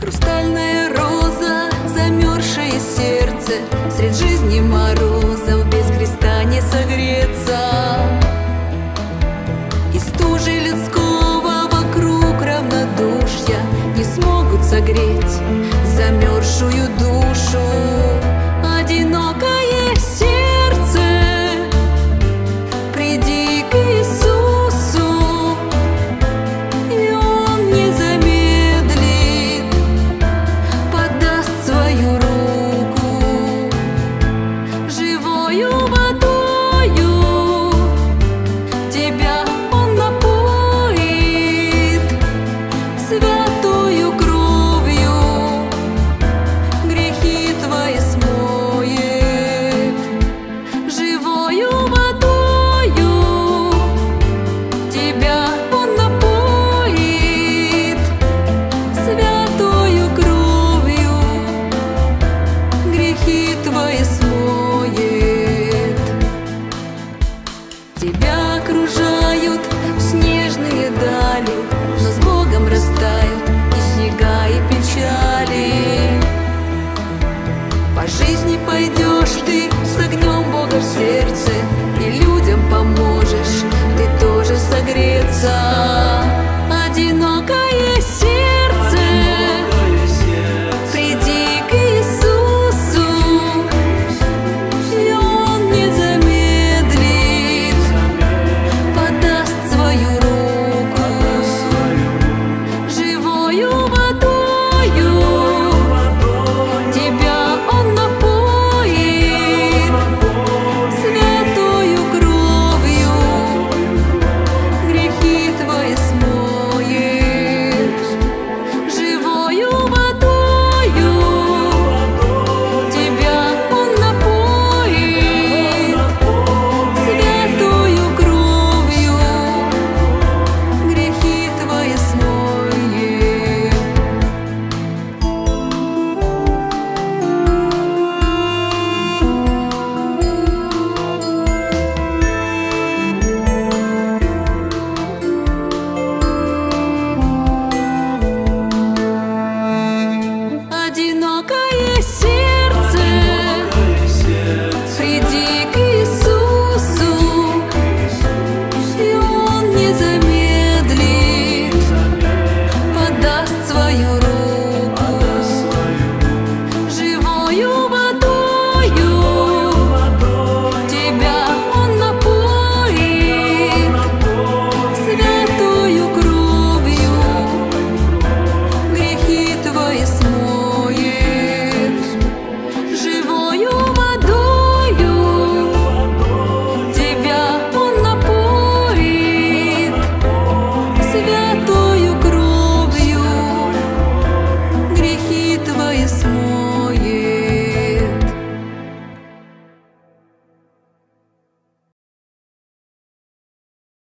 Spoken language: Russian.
Хрустальная роза, замерзшее сердце. Средь жизни морозов без креста согреться. И стужи людского вокруг согреть замерзшую душу. Одиноко que